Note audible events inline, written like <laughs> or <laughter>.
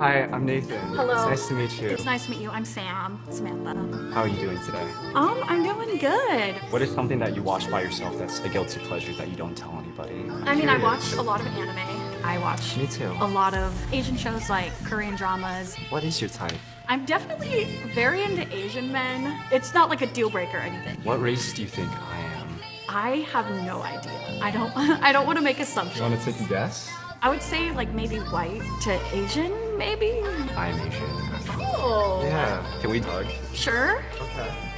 Hi, I'm Nathan. Hello. It's nice to meet you. It's nice to meet you. I'm Sam, Samantha. How are you doing today? Um, I'm doing good. What is something that you watch by yourself that's a guilty pleasure that you don't tell anybody? I'm I mean, I watch a lot of anime. I watch Me too. a lot of Asian shows like Korean dramas. What is your type? I'm definitely very into Asian men. It's not like a deal breaker or anything. What race do you think I am? I have no idea. I don't <laughs> I don't want to make assumptions. You want to take a guess? I would say like maybe white to Asian, maybe. I'm Asian. actually. Oh. Yeah. Can we hug? Sure. Okay.